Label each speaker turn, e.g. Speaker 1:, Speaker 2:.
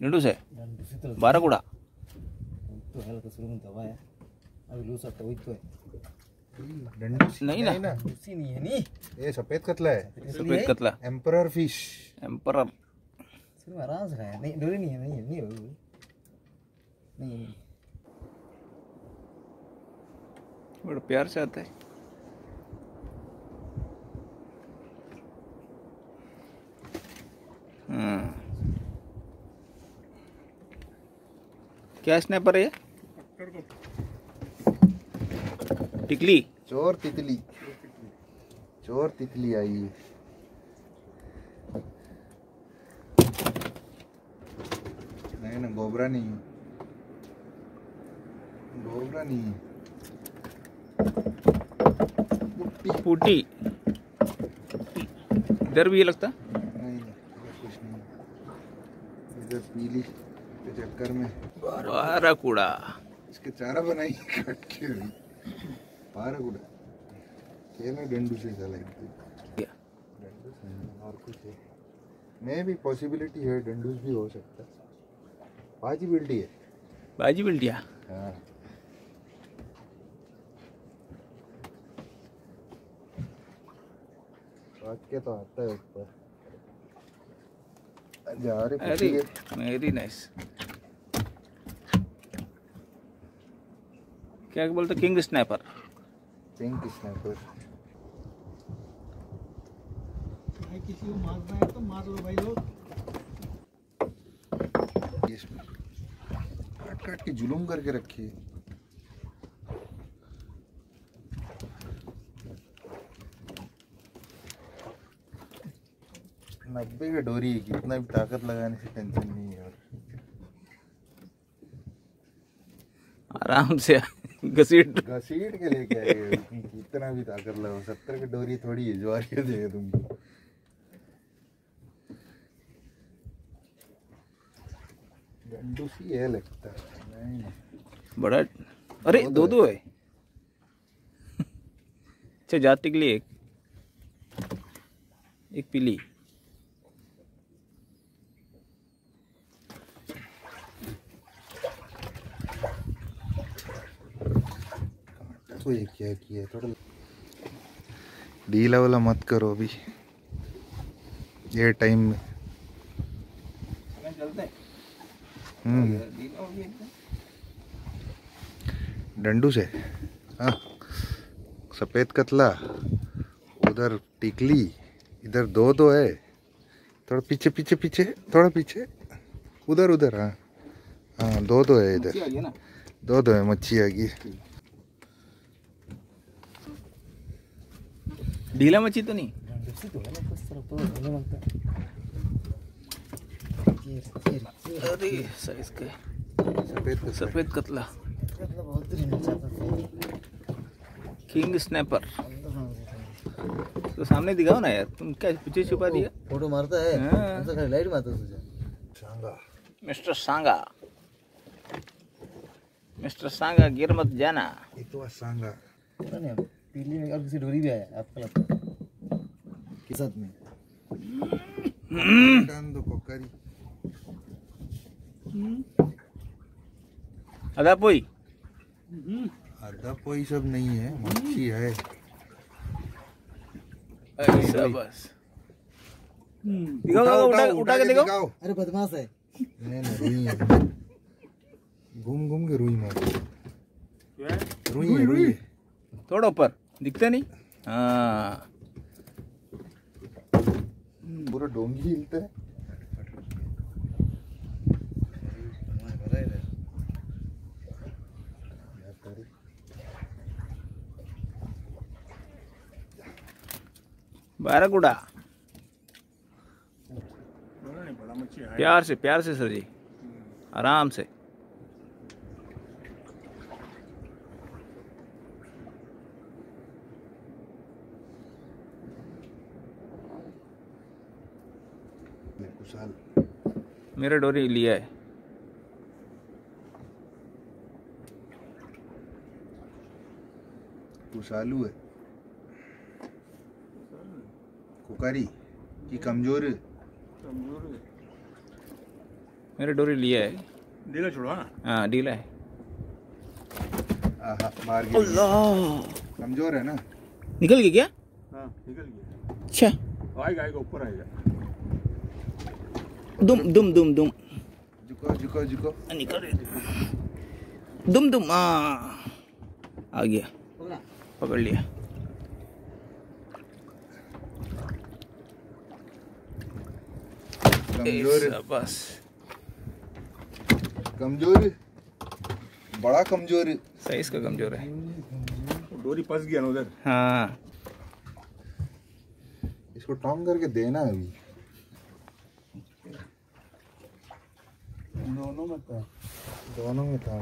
Speaker 1: निंडू
Speaker 2: तो है
Speaker 3: डंडूसी
Speaker 1: नहीं ना
Speaker 3: ना
Speaker 2: उसी नहीं है नहीं
Speaker 3: ये सफ़ेद कतला है
Speaker 1: सफ़ेद कतला
Speaker 3: एम्परर फ़िश
Speaker 1: एम्परर
Speaker 2: सिर्फ़ आराम से खाया नहीं डोरी नहीं है नहीं है नहीं है नहीं नहीं
Speaker 1: बड़ा प्यार से आता हाँ क्या स्नैपर है ये? टिकली।
Speaker 3: चोर तितली। चोर तितली आई। नहीं ना गोबरा नहीं। गोबरा नहीं।
Speaker 1: पूटी इधर भी ये लगता?
Speaker 3: नहीं कुछ नहीं। इधर पीली। के चक्कर में।
Speaker 1: बारह कूड़ा।
Speaker 3: इसके चारा बनाई काट के बारह गुड़ा केला डंडू से
Speaker 1: क्या?
Speaker 3: डंडूस और कुछ है। मे भी पॉसिबिलिटी है डंडूस भी हो सकता है। पॉसिबिलिटी है।
Speaker 1: बाजी बिल्टिया?
Speaker 3: हाँ। के तो आता है ऊपर।
Speaker 1: वेरी नाइस क्या बोलते किंग स्नैपर
Speaker 3: पिंक स्नैपर
Speaker 2: किसी को मारना है तो मार लो भाई लोग।
Speaker 3: काट काट के जुलूम करके रखी है। नब्बे का डोरी है कितना भी ताकत लगाने से टेंशन नहीं है
Speaker 1: आराम से घसीट।
Speaker 3: घसीट के लेके आए कितना भी ताकत लगाओ सत्तर की डोरी थोड़ी है जो आ रही देगा तुमको। डंडूसी है लगता है। नहीं
Speaker 1: बड़ा अरे
Speaker 3: दो
Speaker 1: दो
Speaker 3: दो
Speaker 1: दो है। अच्छा जाती के लिए एक। एक पीली।
Speaker 3: तो ये क्या किया थोड़ा ढीला वाला मत करो अभी। ये टाइम में। हम्म। डंडू से? हाँ। सफ़ेद कतला उधर टिकली इधर दो दो है। थोड़ा पीछे पीछे पीछे थोड़ा पीछे। उधर उधर हाँ। हाँ दो दो है इधर। दो दो है मच्छी आ गई
Speaker 1: ढीला मच्छी तो नहीं अरे साइज़ का।
Speaker 3: सफ़ेद कतला।
Speaker 1: सफ़ेद कतला। किंग स्नैपर तो सामने दिखाओ ना यार तुम क्या पीछे छुपा दिया?
Speaker 2: फ़ोटो मारता है?
Speaker 1: हाँ।
Speaker 2: लाइट मारता
Speaker 3: सांगा।
Speaker 1: मिस्टर सांगा। मिस्टर सांगा गिर मत जाना।
Speaker 3: ये तो सांगा।
Speaker 2: पता नहीं अब। पीली में और किसी डोरी भी आया आपका लगता है? किस साथ में?
Speaker 3: डाल दो कोकारी।
Speaker 1: अदा पोई?
Speaker 3: आधा कोई सब नहीं है मच्छी है।
Speaker 1: ऐसा बस दिखाओ उठा उठा के दिखाओ।
Speaker 2: अरे बदमाश है।
Speaker 3: नहीं नहीं रुई है। घूम घूम के रुई मार। रुई रुई
Speaker 1: थोड़ा ऊपर। दिखता नहीं? हाँ।
Speaker 3: पूरा डोंगी हिलता है।
Speaker 1: बारह गुड़ा प्यार से प्यार से सर जी। आराम से।
Speaker 3: कुशाल
Speaker 1: मेरा डोरी लिया है।
Speaker 3: कुशालू है। कुकारी की कमज़ोर है।
Speaker 1: मेरे डोरी लिया है।
Speaker 4: ढीला छोड़ो ना।
Speaker 1: हाँ ढीला है।
Speaker 3: आहा, मार गया।
Speaker 1: अल्लाह।
Speaker 3: कमज़ोर है ना?
Speaker 1: निकल गया क्या?
Speaker 4: हाँ निकल गया।
Speaker 1: अच्छा।
Speaker 4: आएगा आएगा ऊपर आएगा।
Speaker 1: दुम दुम दुम दुम
Speaker 3: झुको झुको झुको
Speaker 1: निकल दुम दुम हाँ आ गया पकड़ लिया
Speaker 3: कमज़ोर
Speaker 1: बस
Speaker 3: कमज़ोर बड़ा कमज़ोर
Speaker 1: साइज़ का कमज़ोर है
Speaker 4: डोरी फंस गया ना उधर
Speaker 1: हाँ
Speaker 3: इसको टॉन्ग करके देना अभी
Speaker 2: दोनों में था
Speaker 3: दोनों में था